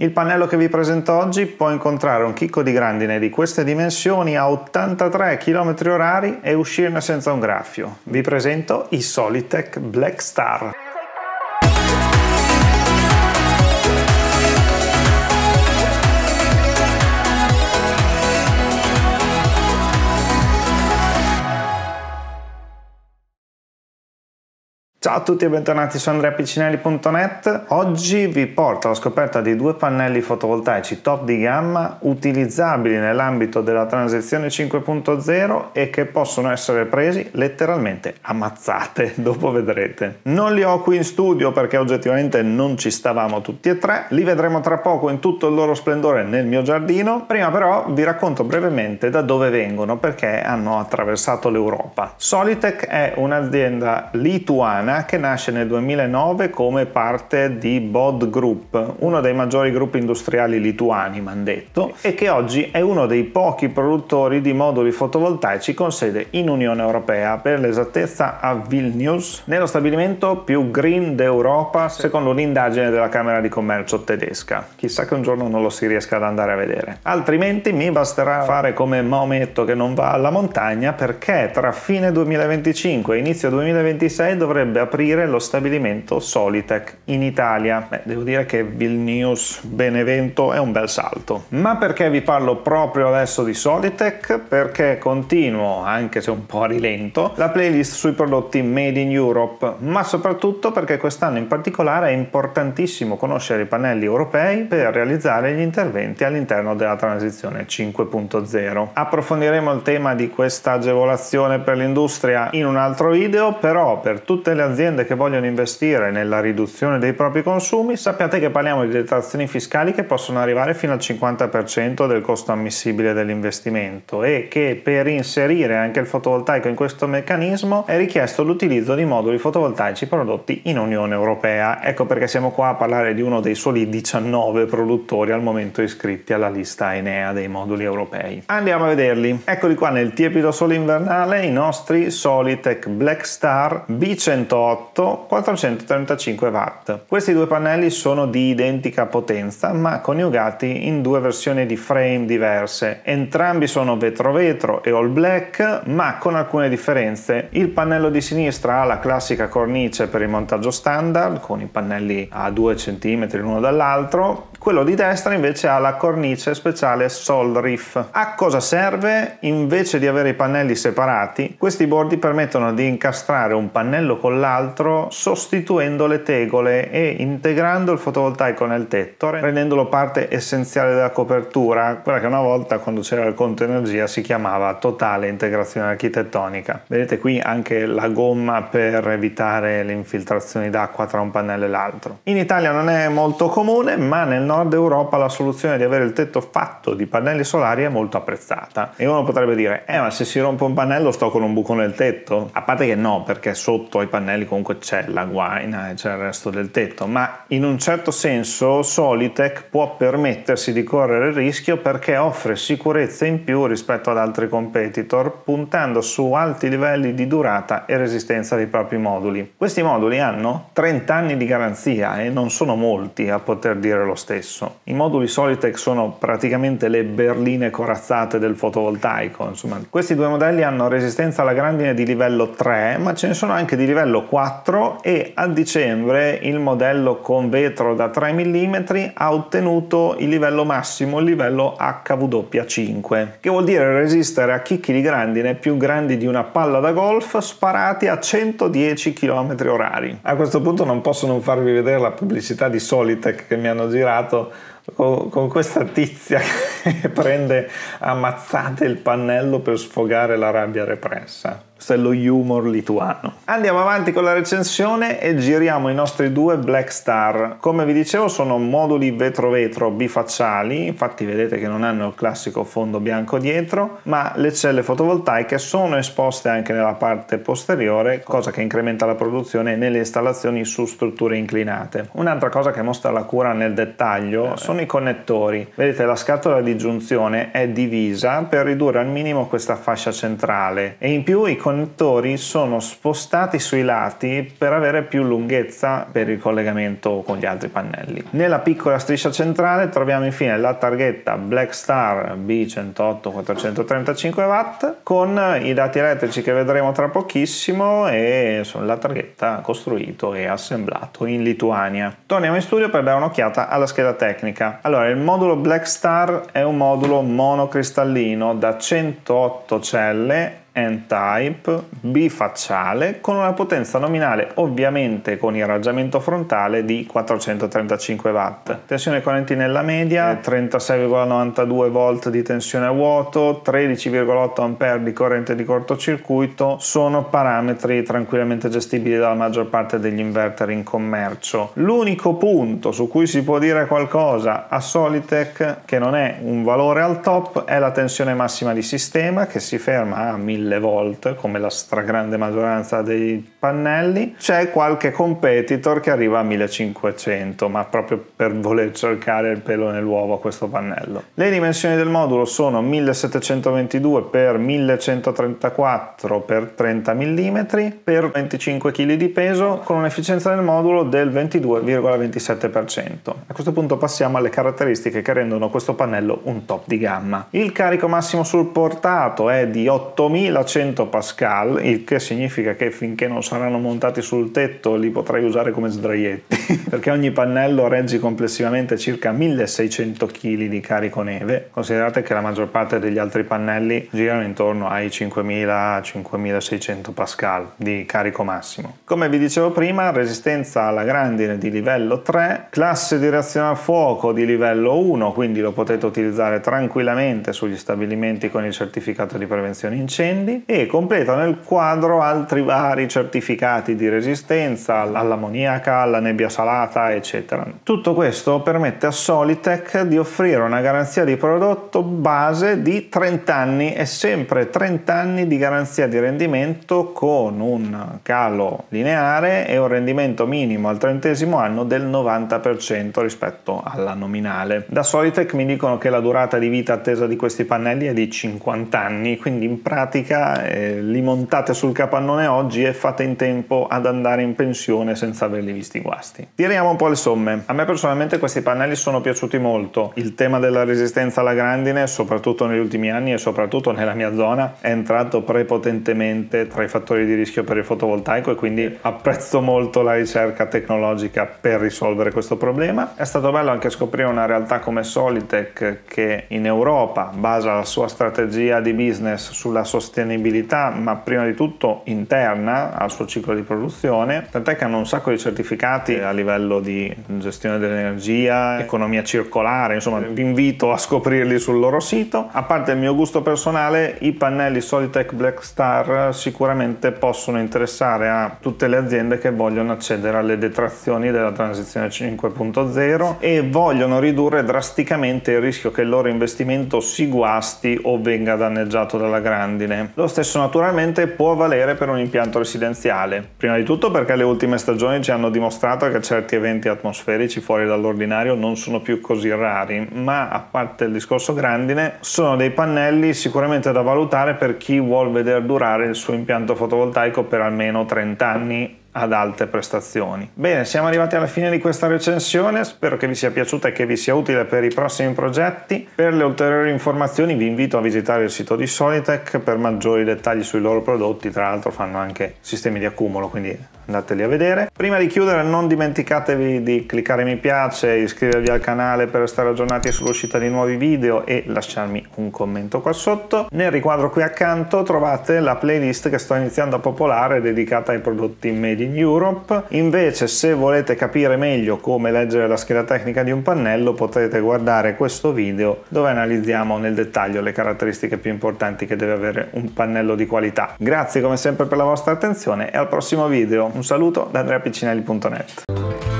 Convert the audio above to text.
Il pannello che vi presento oggi può incontrare un chicco di grandine di queste dimensioni a 83 km h e uscirne senza un graffio. Vi presento i Solitech Black Star. Ciao a tutti e bentornati su andreapiccinelli.net. Oggi vi porto alla scoperta di due pannelli fotovoltaici top di gamma utilizzabili nell'ambito della transizione 5.0 e che possono essere presi letteralmente ammazzate, dopo vedrete. Non li ho qui in studio perché oggettivamente non ci stavamo tutti e tre, li vedremo tra poco in tutto il loro splendore nel mio giardino. Prima però vi racconto brevemente da dove vengono perché hanno attraversato l'Europa. Solitech è un'azienda lituana che nasce nel 2009 come parte di Bod Group, uno dei maggiori gruppi industriali lituani, mi hanno detto, e che oggi è uno dei pochi produttori di moduli fotovoltaici con sede in Unione Europea, per l'esattezza a Vilnius, nello stabilimento più green d'Europa, secondo un'indagine della Camera di Commercio tedesca. Chissà che un giorno non lo si riesca ad andare a vedere. Altrimenti mi basterà fare come Maometto che non va alla montagna perché tra fine 2025 e inizio 2026 dovrebbe aprire lo stabilimento Solitech in Italia. Beh, devo dire che Vilnius Benevento è un bel salto. Ma perché vi parlo proprio adesso di Solitech? Perché continuo, anche se un po' a rilento, la playlist sui prodotti made in Europe, ma soprattutto perché quest'anno in particolare è importantissimo conoscere i pannelli europei per realizzare gli interventi all'interno della transizione 5.0. Approfondiremo il tema di questa agevolazione per l'industria in un altro video, però per tutte le aziende che vogliono investire nella riduzione dei propri consumi, sappiate che parliamo di detrazioni fiscali che possono arrivare fino al 50% del costo ammissibile dell'investimento e che per inserire anche il fotovoltaico in questo meccanismo è richiesto l'utilizzo di moduli fotovoltaici prodotti in Unione Europea. Ecco perché siamo qua a parlare di uno dei soli 19 produttori al momento iscritti alla lista Enea dei moduli europei. Andiamo a vederli. Eccoli qua nel tiepido sole invernale i nostri Solitech Black Star B108 108 435 watt. Questi due pannelli sono di identica potenza ma coniugati in due versioni di frame diverse. Entrambi sono vetro-vetro e all black ma con alcune differenze. Il pannello di sinistra ha la classica cornice per il montaggio standard con i pannelli a 2 cm l'uno dall'altro quello di destra invece ha la cornice speciale Sol Reef. A cosa serve? Invece di avere i pannelli separati, questi bordi permettono di incastrare un pannello con l'altro sostituendo le tegole e integrando il fotovoltaico nel tetto, rendendolo parte essenziale della copertura, quella che una volta quando c'era il conto energia si chiamava totale integrazione architettonica. Vedete qui anche la gomma per evitare le infiltrazioni d'acqua tra un pannello e l'altro. In Italia non è molto comune, ma nel nord Europa la soluzione di avere il tetto fatto di pannelli solari è molto apprezzata. E uno potrebbe dire, eh ma se si rompe un pannello sto con un buco nel tetto? A parte che no, perché sotto ai pannelli comunque c'è la guaina e c'è il resto del tetto, ma in un certo senso Solitech può permettersi di correre il rischio perché offre sicurezza in più rispetto ad altri competitor, puntando su alti livelli di durata e resistenza dei propri moduli. Questi moduli hanno 30 anni di garanzia e non sono molti a poter dire lo stesso stesso. I moduli Solitech sono praticamente le berline corazzate del fotovoltaico. Insomma, questi due modelli hanno resistenza alla grandine di livello 3, ma ce ne sono anche di livello 4 e a dicembre il modello con vetro da 3 mm ha ottenuto il livello massimo, il livello HW5, che vuol dire resistere a chicchi di grandine più grandi di una palla da golf sparati a 110 km h A questo punto non posso non farvi vedere la pubblicità di Solitech che mi hanno girato girato con, con questa tizia che prende ammazzate il pannello per sfogare la rabbia repressa. Questo è lo humor lituano. Andiamo avanti con la recensione e giriamo i nostri due Black Star. Come vi dicevo sono moduli vetro-vetro bifacciali, infatti vedete che non hanno il classico fondo bianco dietro, ma le celle fotovoltaiche sono esposte anche nella parte posteriore, cosa che incrementa la produzione nelle installazioni su strutture inclinate. Un'altra cosa che mostra la cura nel dettaglio sono i connettori. Vedete la scatola di giunzione è divisa per ridurre al minimo questa fascia centrale e in più i connettori connettori sono spostati sui lati per avere più lunghezza per il collegamento con gli altri pannelli. Nella piccola striscia centrale troviamo infine la targhetta Black Star B108 435 watt con i dati elettrici che vedremo tra pochissimo e la targhetta costruito e assemblato in Lituania. Torniamo in studio per dare un'occhiata alla scheda tecnica. Allora, il modulo Black Star è un modulo monocristallino da 108 celle N-Type bifacciale con una potenza nominale ovviamente con irraggiamento frontale di 435 watt. Tensione correnti nella media, 36,92 volt di tensione a vuoto, 13,8 ampere di corrente di cortocircuito sono parametri tranquillamente gestibili dalla maggior parte degli inverter in commercio. L'unico punto su cui si può dire qualcosa a Solitech che non è un valore al top è la tensione massima di sistema che si ferma a 1000 1000 volt come la stragrande maggioranza dei pannelli. C'è qualche competitor che arriva a 1500 ma proprio per voler cercare il pelo nell'uovo a questo pannello. Le dimensioni del modulo sono 1722 x 1134 x 30 mm per 25 kg di peso con un'efficienza del modulo del 22,27% a questo punto passiamo alle caratteristiche che rendono questo pannello un top di gamma. Il carico massimo supportato è di 8000 1100 pascal, il che significa che finché non saranno montati sul tetto li potrai usare come sdraietti, perché ogni pannello regge complessivamente circa 1600 kg di carico neve. Considerate che la maggior parte degli altri pannelli girano intorno ai 5000-5600 pascal di carico massimo. Come vi dicevo prima, resistenza alla grandine di livello 3, classe di reazione al fuoco di livello 1, quindi lo potete utilizzare tranquillamente sugli stabilimenti con il certificato di prevenzione incendi quindi e completa nel quadro altri vari certificati di resistenza all'ammoniaca, alla nebbia salata, eccetera. Tutto questo permette a Solitech di offrire una garanzia di prodotto base di 30 anni e sempre 30 anni di garanzia di rendimento con un calo lineare e un rendimento minimo al trentesimo anno del 90% rispetto alla nominale. Da Solitech mi dicono che la durata di vita attesa di questi pannelli è di 50 anni, quindi in pratica eh, li montate sul capannone oggi e fate in tempo ad andare in pensione senza averli visti guasti. Tiriamo un po' le somme. A me personalmente questi pannelli sono piaciuti molto. Il tema della resistenza alla grandine, soprattutto negli ultimi anni e soprattutto nella mia zona, è entrato prepotentemente tra i fattori di rischio per il fotovoltaico e quindi apprezzo molto la ricerca tecnologica per risolvere questo problema. È stato bello anche scoprire una realtà come Solitech che in Europa basa la sua strategia di business sulla sostenibilità sostenibilità, ma prima di tutto interna al suo ciclo di produzione, tant'è che hanno un sacco di certificati a livello di gestione dell'energia, economia circolare, insomma vi invito a scoprirli sul loro sito. A parte il mio gusto personale, i pannelli Solitech Black Star sicuramente possono interessare a tutte le aziende che vogliono accedere alle detrazioni della transizione 5.0 e vogliono ridurre drasticamente il rischio che il loro investimento si guasti o venga danneggiato dalla grandine. Lo stesso naturalmente può valere per un impianto residenziale. Prima di tutto perché le ultime stagioni ci hanno dimostrato che certi eventi atmosferici fuori dall'ordinario non sono più così rari, ma a parte il discorso grandine, sono dei pannelli sicuramente da valutare per chi vuole vedere durare il suo impianto fotovoltaico per almeno 30 anni ad alte prestazioni. Bene, siamo arrivati alla fine di questa recensione, spero che vi sia piaciuta e che vi sia utile per i prossimi progetti. Per le ulteriori informazioni vi invito a visitare il sito di Solitech per maggiori dettagli sui loro prodotti, tra l'altro fanno anche sistemi di accumulo, quindi andateli a vedere. Prima di chiudere non dimenticatevi di cliccare mi piace, iscrivervi al canale per restare aggiornati sull'uscita di nuovi video e lasciarmi un commento qua sotto. Nel riquadro qui accanto trovate la playlist che sto iniziando a popolare dedicata ai prodotti made in Europe. Invece se volete capire meglio come leggere la scheda tecnica di un pannello potete guardare questo video dove analizziamo nel dettaglio le caratteristiche più importanti che deve avere un pannello di qualità. Grazie come sempre per la vostra attenzione e al prossimo video. Un saluto da andreapiccinelli.net.